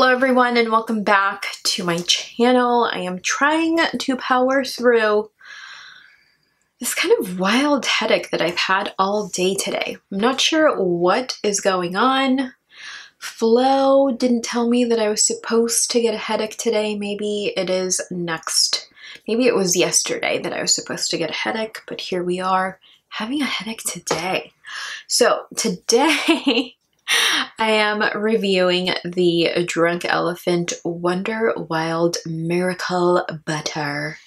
Hello everyone and welcome back to my channel. I am trying to power through this kind of wild headache that I've had all day today. I'm not sure what is going on. Flo didn't tell me that I was supposed to get a headache today. Maybe it is next. Maybe it was yesterday that I was supposed to get a headache, but here we are having a headache today. So today I am reviewing the Drunk Elephant Wonderwild Miracle Butter,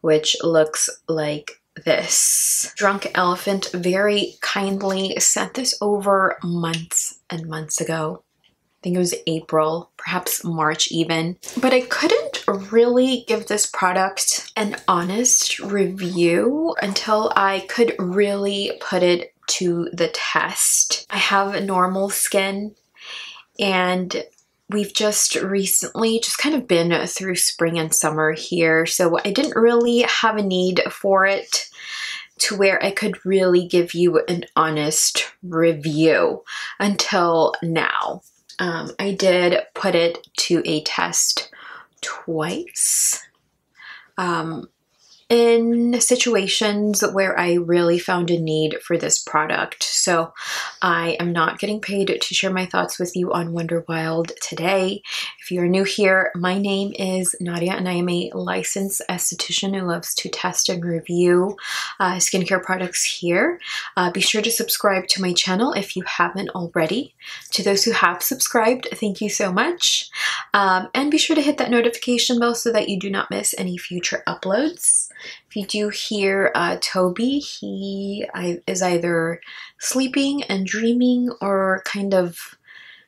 which looks like this. Drunk Elephant very kindly sent this over months and months ago. I think it was April, perhaps March even. But I couldn't really give this product an honest review until I could really put it to the test. I have normal skin and we've just recently just kind of been through spring and summer here, so I didn't really have a need for it to where I could really give you an honest review until now. Um, I did put it to a test twice. Um, in situations where I really found a need for this product. So I am not getting paid to share my thoughts with you on Wonderwild today. If you're new here, my name is Nadia and I am a licensed esthetician who loves to test and review uh, skincare products here. Uh, be sure to subscribe to my channel if you haven't already. To those who have subscribed, thank you so much. Um, and be sure to hit that notification bell so that you do not miss any future uploads. If you do hear uh, Toby, he is either sleeping and dreaming or kind of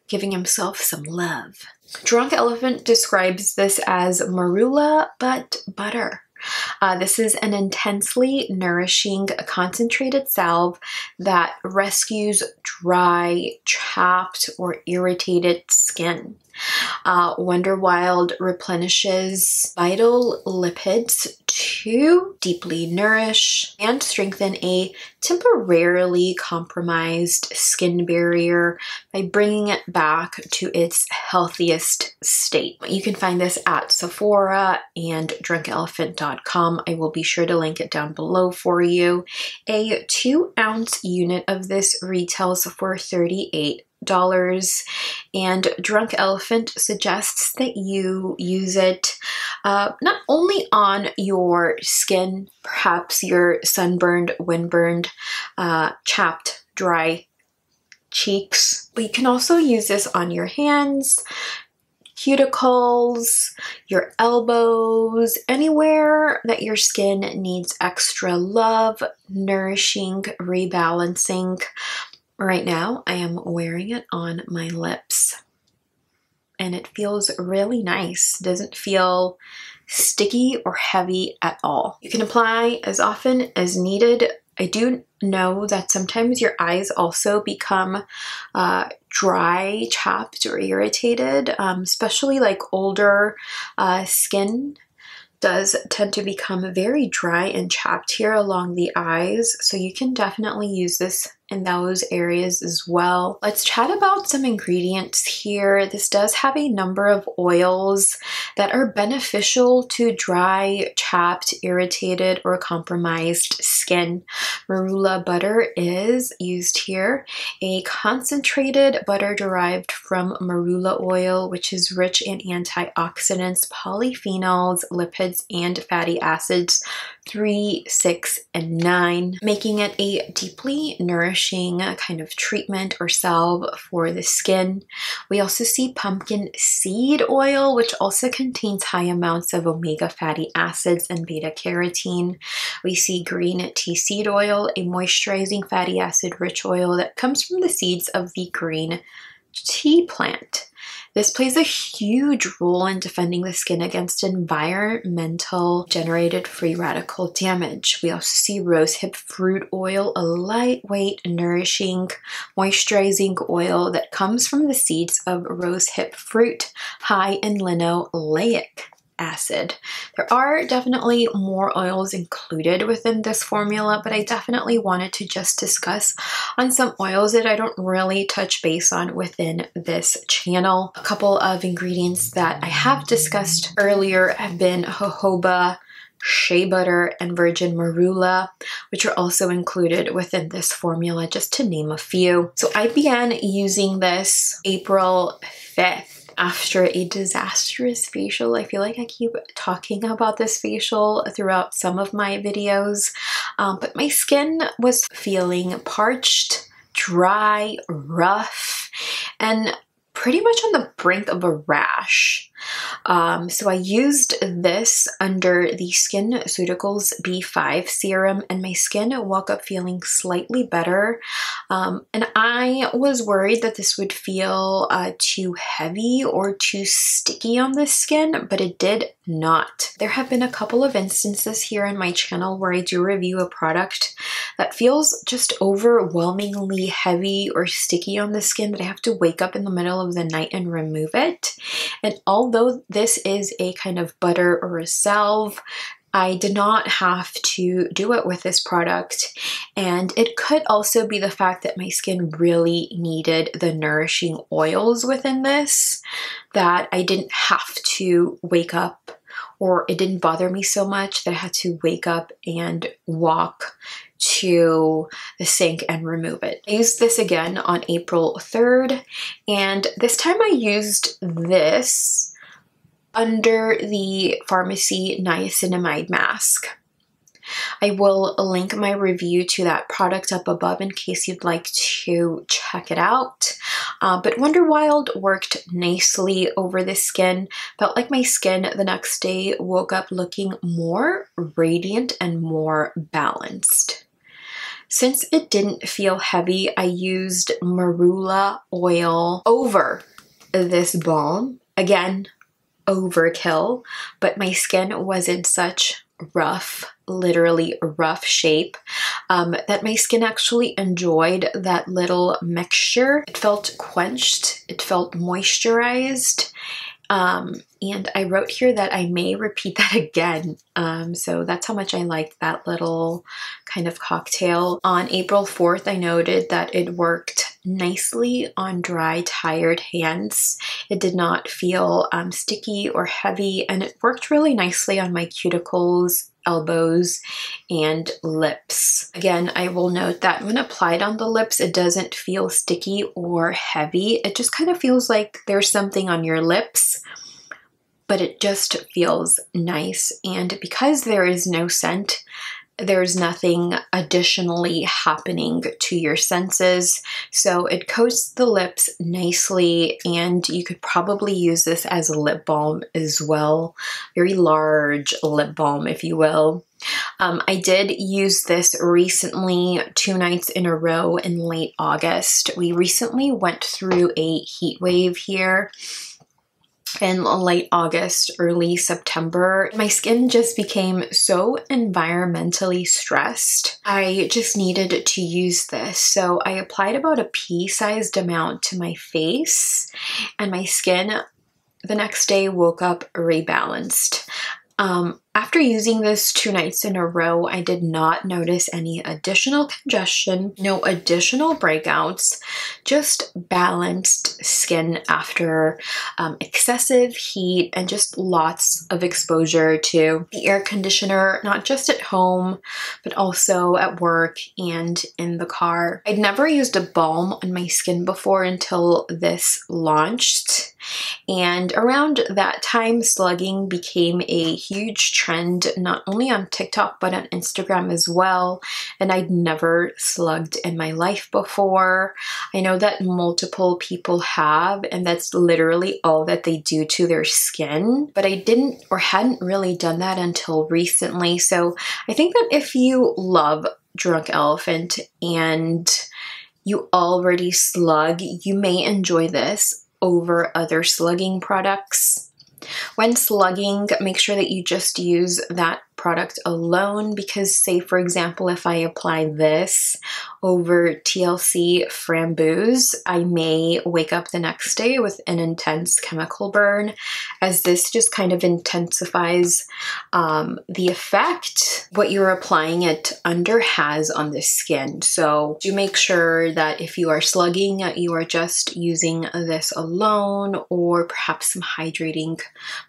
giving himself some love. Drunk Elephant describes this as marula but butter. Uh, this is an intensely nourishing concentrated salve that rescues dry, chapped, or irritated skin. Uh, Wonderwild replenishes vital lipids to deeply nourish and strengthen a temporarily compromised skin barrier by bringing it back to its healthiest state. You can find this at Sephora and drunkelephant.com. I will be sure to link it down below for you. A two ounce unit of this retails for 38 dollars and drunk elephant suggests that you use it uh, not only on your skin perhaps your sunburned windburned uh, chapped dry cheeks but you can also use this on your hands cuticles, your elbows, anywhere that your skin needs extra love, nourishing, rebalancing. Right now, I am wearing it on my lips and it feels really nice. Doesn't feel sticky or heavy at all. You can apply as often as needed. I do know that sometimes your eyes also become uh, dry, chapped, or irritated, um, especially like older uh, skin does tend to become very dry and chapped here along the eyes. So you can definitely use this in those areas as well. Let's chat about some ingredients here. This does have a number of oils that are beneficial to dry, chapped, irritated, or compromised skin. Marula butter is used here, a concentrated butter derived from marula oil, which is rich in antioxidants, polyphenols, lipids, and fatty acids 3, 6, and 9, making it a deeply nourishing kind of treatment or salve for the skin. We also see pumpkin seed oil, which also contains high amounts of omega fatty acids and beta carotene. We see green tea seed oil, a moisturizing fatty acid rich oil that comes from the seeds of the green tea plant. This plays a huge role in defending the skin against environmental generated free radical damage. We also see rosehip fruit oil, a lightweight, nourishing, moisturizing oil that comes from the seeds of rosehip fruit, high in linoleic acid. There are definitely more oils included within this formula, but I definitely wanted to just discuss on some oils that I don't really touch base on within this channel. A couple of ingredients that I have discussed earlier have been jojoba, shea butter, and virgin marula, which are also included within this formula, just to name a few. So I began using this April 5th after a disastrous facial. I feel like I keep talking about this facial throughout some of my videos, um, but my skin was feeling parched, dry, rough, and pretty much on the brink of a rash. Um, so I used this under the Skin SkinCeuticals B5 serum and my skin woke up feeling slightly better. Um, and I was worried that this would feel uh, too heavy or too sticky on the skin, but it did not. There have been a couple of instances here on my channel where I do review a product that feels just overwhelmingly heavy or sticky on the skin that I have to wake up in the middle of the night and remove it. And all although this is a kind of butter or a salve, I did not have to do it with this product. And it could also be the fact that my skin really needed the nourishing oils within this, that I didn't have to wake up or it didn't bother me so much that I had to wake up and walk to the sink and remove it. I used this again on April 3rd and this time I used this under the Farmacy niacinamide mask. I will link my review to that product up above in case you'd like to check it out. Uh, but Wonderwild worked nicely over the skin. Felt like my skin the next day woke up looking more radiant and more balanced. Since it didn't feel heavy, I used marula oil over this balm. Again, overkill, but my skin was in such rough, literally rough shape um, that my skin actually enjoyed that little mixture. It felt quenched, it felt moisturized, um, and I wrote here that I may repeat that again. Um, so that's how much I liked that little kind of cocktail. On April 4th, I noted that it worked nicely on dry, tired hands. It did not feel um, sticky or heavy, and it worked really nicely on my cuticles, elbows, and lips. Again, I will note that when applied on the lips, it doesn't feel sticky or heavy. It just kind of feels like there's something on your lips but it just feels nice. And because there is no scent, there's nothing additionally happening to your senses. So it coats the lips nicely and you could probably use this as a lip balm as well. Very large lip balm, if you will. Um, I did use this recently, two nights in a row in late August. We recently went through a heat wave here in late August, early September, my skin just became so environmentally stressed. I just needed to use this. So I applied about a pea-sized amount to my face and my skin the next day woke up rebalanced. Um, after using this two nights in a row, I did not notice any additional congestion, no additional breakouts, just balanced skin after um, excessive heat and just lots of exposure to the air conditioner, not just at home, but also at work and in the car. I'd never used a balm on my skin before until this launched. And around that time, slugging became a huge trend, not only on TikTok, but on Instagram as well. And I'd never slugged in my life before. I know that multiple people have, and that's literally all that they do to their skin. But I didn't or hadn't really done that until recently. So I think that if you love Drunk Elephant and you already slug, you may enjoy this over other slugging products. When slugging, make sure that you just use that product alone because say for example if I apply this over TLC framboos I may wake up the next day with an intense chemical burn as this just kind of intensifies um, the effect what you're applying it under has on the skin. So do make sure that if you are slugging, you are just using this alone or perhaps some hydrating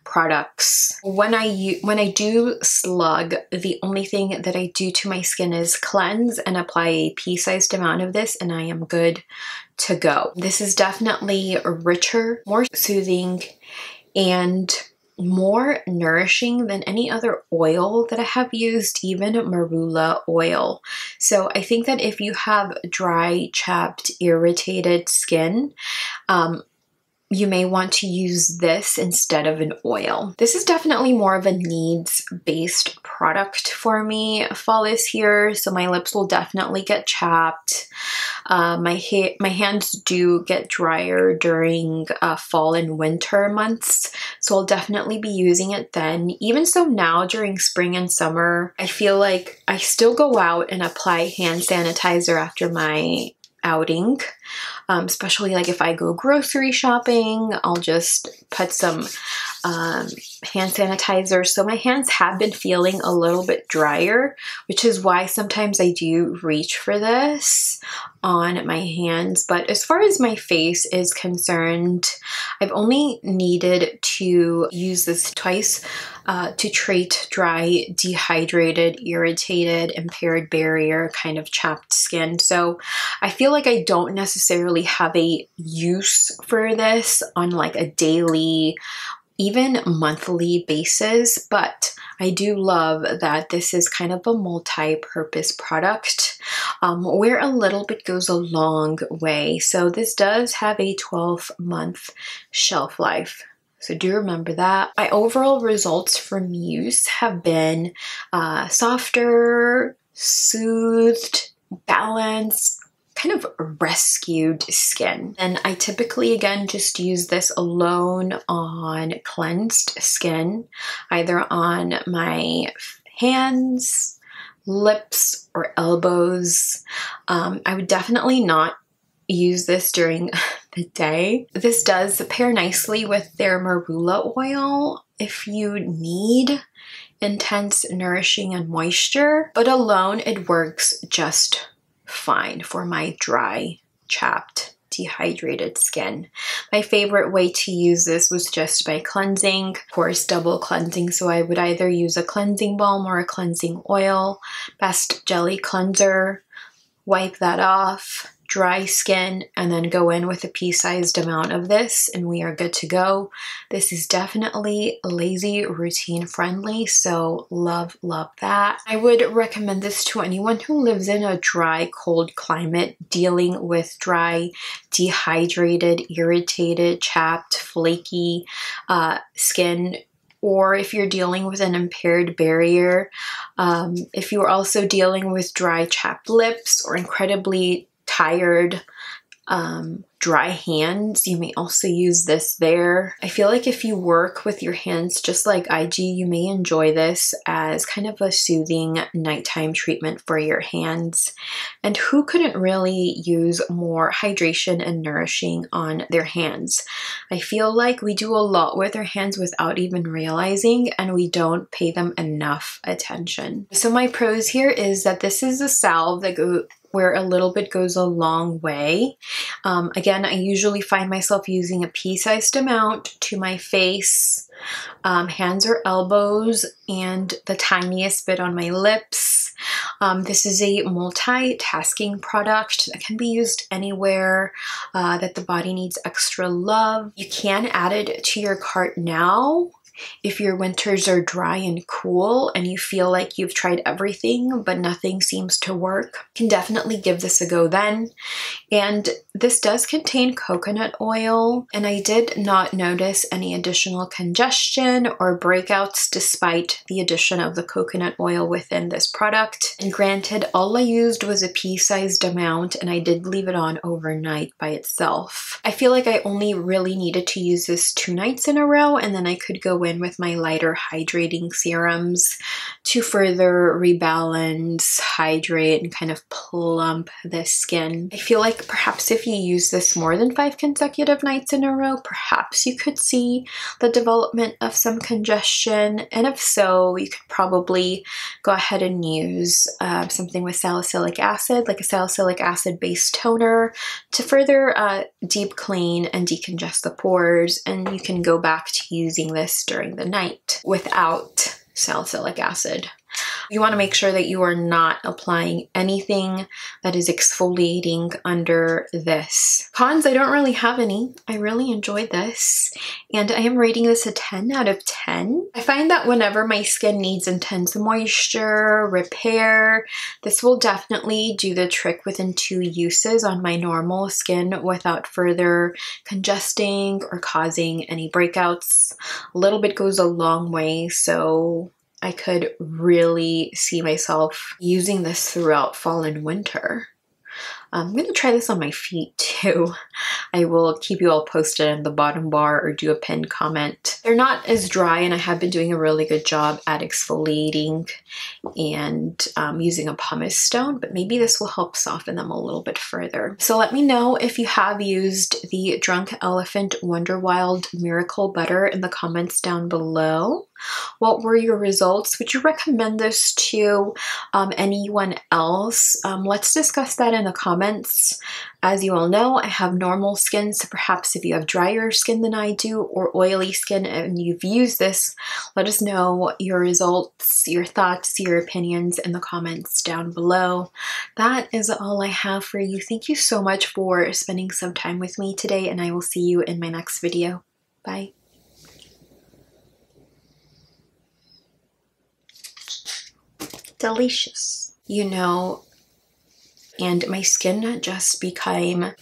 products. When I when I do slug, the only thing that I do to my skin is cleanse and apply a pea-sized amount of this and I am good to go. This is definitely richer, more soothing, and more nourishing than any other oil that I have used, even marula oil. So I think that if you have dry, chapped, irritated skin, um, you may want to use this instead of an oil. This is definitely more of a needs-based product for me. Fall is here, so my lips will definitely get chapped. Uh, my, ha my hands do get drier during uh, fall and winter months, so I'll definitely be using it then. Even so now during spring and summer, I feel like I still go out and apply hand sanitizer after my outing um, especially like if I go grocery shopping, I'll just put some um, hand sanitizer. So my hands have been feeling a little bit drier, which is why sometimes I do reach for this on my hands. But as far as my face is concerned, I've only needed to use this twice uh, to treat dry, dehydrated, irritated, impaired barrier, kind of chapped skin. So I feel like I don't necessarily have a use for this on like a daily even monthly basis, but I do love that this is kind of a multi-purpose product um, where a little bit goes a long way. So this does have a 12 month shelf life. So do remember that. My overall results from use have been uh, softer, soothed, balanced, kind of rescued skin. And I typically, again, just use this alone on cleansed skin, either on my hands, lips, or elbows. Um, I would definitely not use this during the day. This does pair nicely with their marula oil if you need intense nourishing and moisture, but alone it works just fine for my dry, chapped, dehydrated skin. My favorite way to use this was just by cleansing, of course double cleansing, so I would either use a cleansing balm or a cleansing oil, Beste jelly cleanser, wipe that off, dry skin and then go in with a pea-sized amount of this and we are good to go. This is definitely lazy routine friendly, so love, love that. I would recommend this to anyone who lives in a dry, cold climate dealing with dry, dehydrated, irritated, chapped, flaky uh, skin or if you're dealing with an impaired barrier, um, if you're also dealing with dry chapped lips or incredibly tired, um, dry hands, you may also use this there. I feel like if you work with your hands just like IG, you may enjoy this as kind of a soothing nighttime treatment for your hands. And who couldn't really use more hydration and nourishing on their hands? I feel like we do a lot with our hands without even realizing and we don't pay them enough attention. So my pros here is that this is a salve that go where a little bit goes a long way. Um, again, I usually find myself using a pea-sized amount to my face, um, hands or elbows, and the tiniest bit on my lips. Um, this is a multitasking product that can be used anywhere uh, that the body needs extra love. You can add it to your cart now if your winters are dry and cool and you feel like you've tried everything but nothing seems to work, can definitely give this a go then. And this does contain coconut oil and I did not notice any additional congestion or breakouts despite the addition of the coconut oil within this product. And granted, all I used was a pea-sized amount and I did leave it on overnight by itself. I feel like I only really needed to use this two nights in a row and then I could go in with my lighter hydrating serums to further rebalance, hydrate, and kind of plump the skin. I feel like perhaps if you use this more than five consecutive nights in a row, perhaps you could see the development of some congestion. And if so, you could probably go ahead and use uh, something with salicylic acid, like a salicylic acid based toner, to further uh, deep clean and decongest the pores. And you can go back to using this during the night without salicylic acid. You want to make sure that you are not applying anything that is exfoliating under this. Cons, I don't really have any. I really enjoyed this and I am rating this a 10 out of 10. I find that whenever my skin needs intense moisture, repair, this will definitely do the trick within two uses on my normal skin without further congesting or causing any breakouts. A little bit goes a long way, so I could really see myself using this throughout fall and winter. I'm going to try this on my feet too. I will keep you all posted in the bottom bar or do a pinned comment. They're not as dry and I have been doing a really good job at exfoliating and um, using a pumice stone, but maybe this will help soften them a little bit further. So let me know if you have used the Drunk Elephant Wonderwild Miracle Butter in the comments down below. What were your results? Would you recommend this to um, anyone else? Um, let's discuss that in the comments. As you all know, I have normal skin, so perhaps if you have drier skin than I do or oily skin and you've used this, let us know your results, your thoughts, your opinions in the comments down below. That is all I have for you. Thank you so much for spending some time with me today, and I will see you in my next video. Bye. delicious. You know, and my skin just became